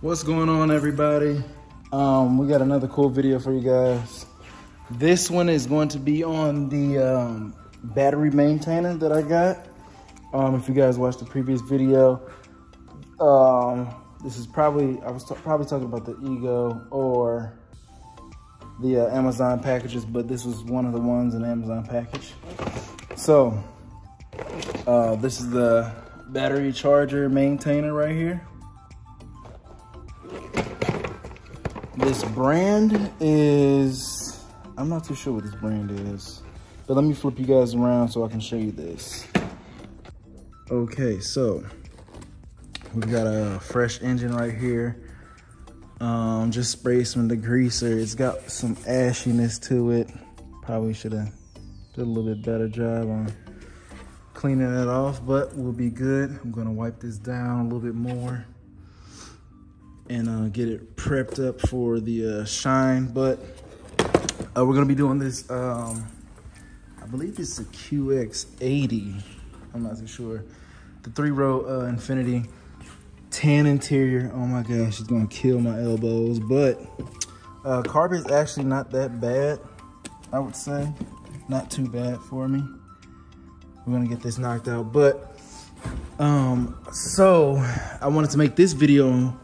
What's going on everybody? Um, we got another cool video for you guys. This one is going to be on the um, battery maintainer that I got. Um, if you guys watched the previous video, um, this is probably, I was probably talking about the Ego or the uh, Amazon packages, but this was one of the ones in Amazon package. So, uh, this is the battery charger maintainer right here. This brand is, I'm not too sure what this brand is, but let me flip you guys around so I can show you this. Okay, so we've got a fresh engine right here. Um, just spray some degreaser. It's got some ashiness to it. Probably should have did a little bit better job on cleaning it off, but we'll be good. I'm gonna wipe this down a little bit more and uh, get it prepped up for the uh, shine. But uh, we're gonna be doing this, um, I believe it's a QX80. I'm not too sure. The three row uh, Infiniti tan interior. Oh my gosh, it's gonna kill my elbows. But uh, carpet is actually not that bad, I would say. Not too bad for me. We're gonna get this knocked out. But, um, so I wanted to make this video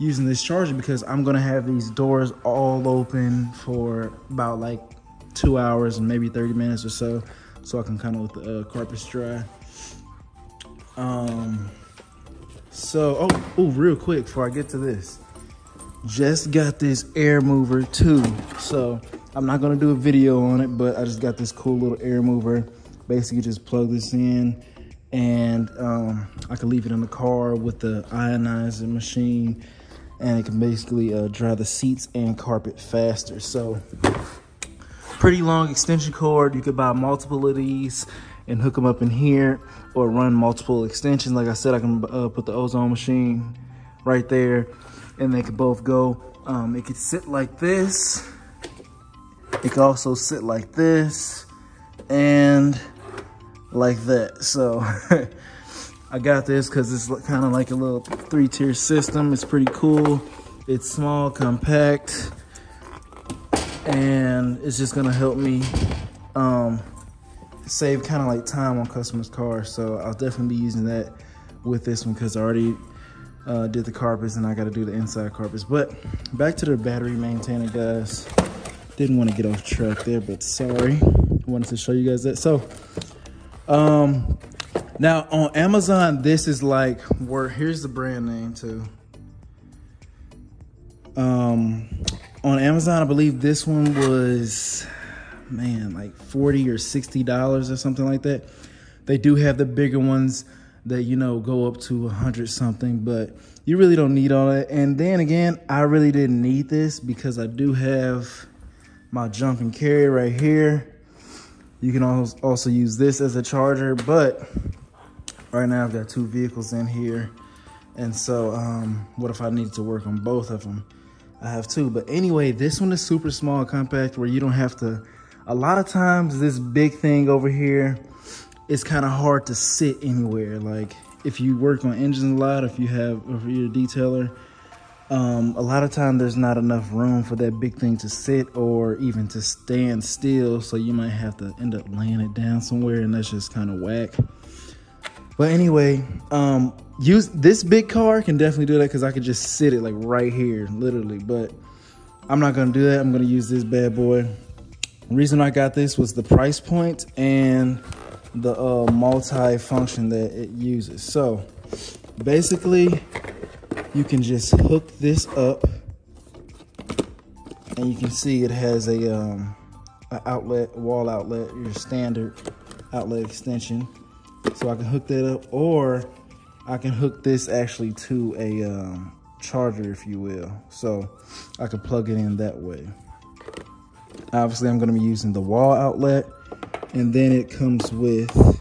using this charger because I'm gonna have these doors all open for about like two hours and maybe 30 minutes or so. So I can kind of let the uh, carpets dry. Um, so, oh, oh, real quick before I get to this. Just got this air mover too. So I'm not gonna do a video on it, but I just got this cool little air mover. Basically just plug this in and um, I can leave it in the car with the ionizer machine and it can basically uh, dry the seats and carpet faster. So pretty long extension cord. You could buy multiple of these and hook them up in here or run multiple extensions. Like I said, I can uh, put the ozone machine right there and they could both go. Um, it could sit like this. It could also sit like this and like that. So I got this because it's kind of like a little three tier system. It's pretty cool. It's small, compact, and it's just gonna help me um, save kind of like time on customers' cars. So I'll definitely be using that with this one because I already uh, did the carpets and I got to do the inside carpets. But back to the battery maintainer, guys. Didn't want to get off track there, but sorry. Wanted to show you guys that. So, um, now on Amazon, this is like where here's the brand name too. Um, on Amazon, I believe this one was man, like 40 or 60 dollars or something like that. They do have the bigger ones that you know go up to a hundred something, but you really don't need all that. And then again, I really didn't need this because I do have my Jump-N-Carry right here. You can also use this as a charger, but right now I've got two vehicles in here. And so um, what if I need to work on both of them? I have two, but anyway, this one is super small compact where you don't have to a lot of times this big thing over here is kind of hard to sit anywhere. Like if you work on engines a lot, if you have, if you're a detailer, um, a lot of time there's not enough room for that big thing to sit or even to stand still. So you might have to end up laying it down somewhere and that's just kind of whack. But anyway, um, use this big car can definitely do that because I could just sit it like right here, literally. But I'm not gonna do that. I'm gonna use this bad boy reason I got this was the price point and the uh, multi-function that it uses. So basically, you can just hook this up and you can see it has a, um, a outlet, wall outlet, your standard outlet extension. So I can hook that up or I can hook this actually to a um, charger, if you will. So I can plug it in that way. Obviously, I'm going to be using the wall outlet. And then it comes with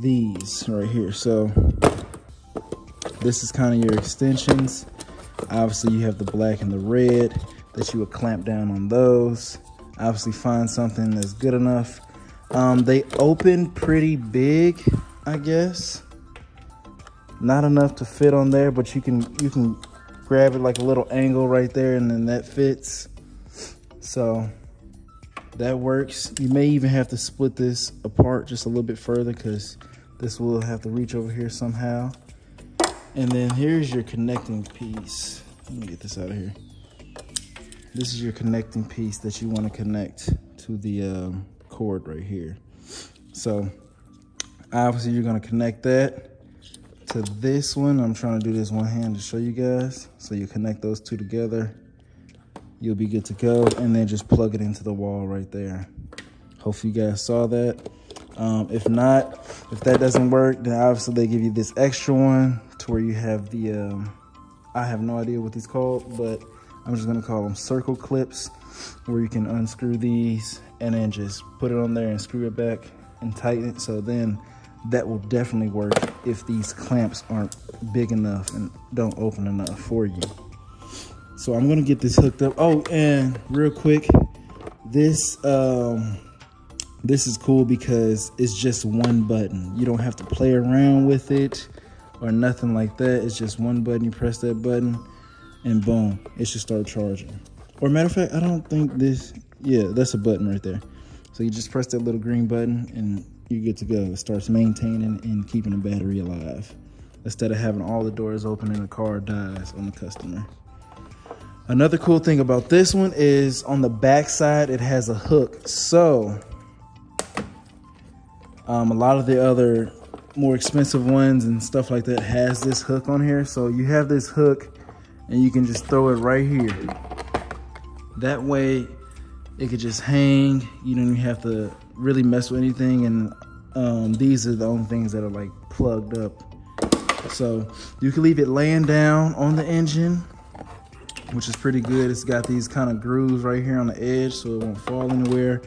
these right here. So this is kind of your extensions. Obviously, you have the black and the red that you would clamp down on those. Obviously, find something that's good enough. Um, they open pretty big, I guess. Not enough to fit on there, but you can you can grab it like a little angle right there and then that fits. So that works. You may even have to split this apart just a little bit further because this will have to reach over here somehow. And then here's your connecting piece. Let me get this out of here. This is your connecting piece that you want to connect to the um, cord right here. So obviously you're to connect that to this one. I'm trying to do this one hand to show you guys. So you connect those two together. You'll be good to go. And then just plug it into the wall right there. Hopefully you guys saw that. Um, if not, if that doesn't work, then obviously they give you this extra one to where you have the, um, I have no idea what these called, but I'm just gonna call them circle clips where you can unscrew these and then just put it on there and screw it back and tighten it. So then that will definitely work if these clamps aren't big enough and don't open enough for you. So I'm gonna get this hooked up. Oh, and real quick, this um, this is cool because it's just one button. You don't have to play around with it or nothing like that. It's just one button. You press that button and boom, it should start charging. Or matter of fact, I don't think this, yeah, that's a button right there. So you just press that little green button and you get to go. It starts maintaining and keeping the battery alive instead of having all the doors open and the car dies on the customer. Another cool thing about this one is on the back side, it has a hook. So um, a lot of the other more expensive ones and stuff like that has this hook on here. So you have this hook and you can just throw it right here. That way it could just hang. You don't even have to really mess with anything. And um, these are the only things that are like plugged up. So you can leave it laying down on the engine, which is pretty good. It's got these kind of grooves right here on the edge so it won't fall anywhere.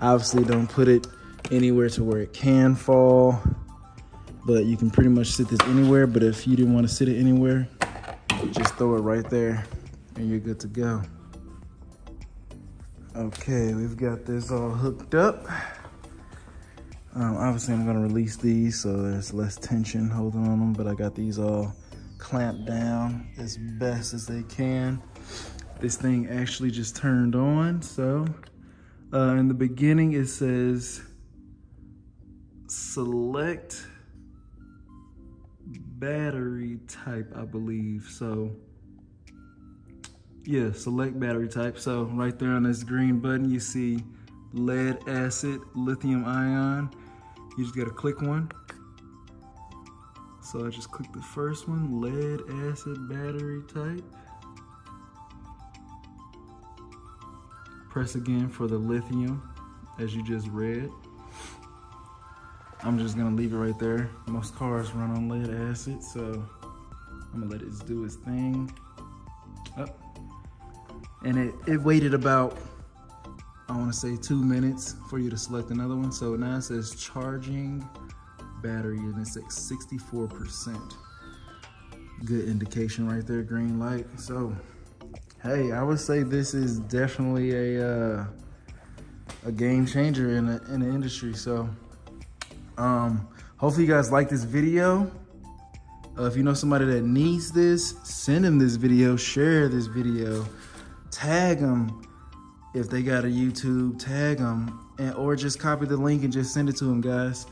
Obviously don't put it anywhere to where it can fall, but you can pretty much sit this anywhere. But if you didn't want to sit it anywhere, just throw it right there and you're good to go. Okay, we've got this all hooked up. Um, obviously, I'm gonna release these so there's less tension holding on them, but I got these all clamped down as best as they can. This thing actually just turned on, so uh, in the beginning it says select battery type, I believe. So yeah, select battery type. So right there on this green button, you see lead acid, lithium ion. You just gotta click one. So I just click the first one, lead acid battery type. Press again for the lithium, as you just read. I'm just gonna leave it right there. Most cars run on lead acid, so I'm gonna let it do its thing. Up. And it, it waited about I want to say two minutes for you to select another one. So now it says charging battery and it's at 64%. Good indication right there, green light. So, hey, I would say this is definitely a uh, a game changer in, a, in the industry. So, um, hopefully you guys like this video. Uh, if you know somebody that needs this, send them this video, share this video, tag them if they got a YouTube, tag them, and, or just copy the link and just send it to them, guys.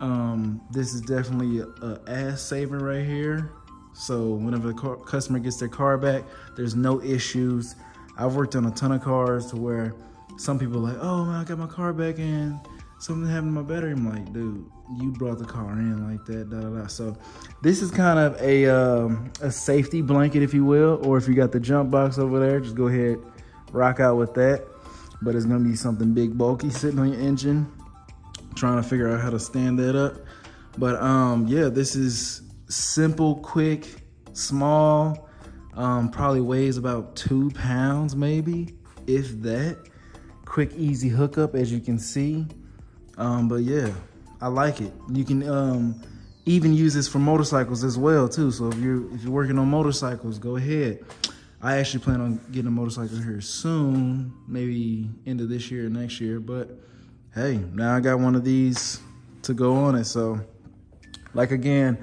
Um, this is definitely a, a ass saver right here. So whenever the car, customer gets their car back, there's no issues. I've worked on a ton of cars to where some people are like, oh man, I got my car back and something happened to my battery. I'm like, dude, you brought the car in like that, da da da. So this is kind of a um, a safety blanket, if you will, or if you got the jump box over there, just go ahead rock out with that. But it's gonna be something big bulky sitting on your engine. Trying to figure out how to stand that up. But um, yeah, this is simple, quick, small. Um, probably weighs about two pounds maybe, if that. Quick, easy hookup as you can see. Um, but yeah, I like it. You can um, even use this for motorcycles as well too. So if you're if you're working on motorcycles, go ahead. I actually plan on getting a motorcycle here soon, maybe end of this year or next year. But hey, now I got one of these to go on it. So, like again,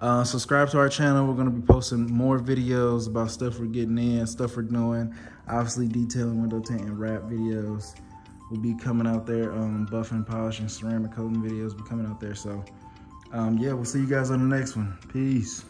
Uh, subscribe to our channel. We're going to be posting more videos about stuff we're getting in, stuff we're doing. Obviously, detailing window tint and wrap videos will be coming out there. Um, buffing, polishing, ceramic coating videos will be coming out there. So, um, yeah, we'll see you guys on the next one. Peace.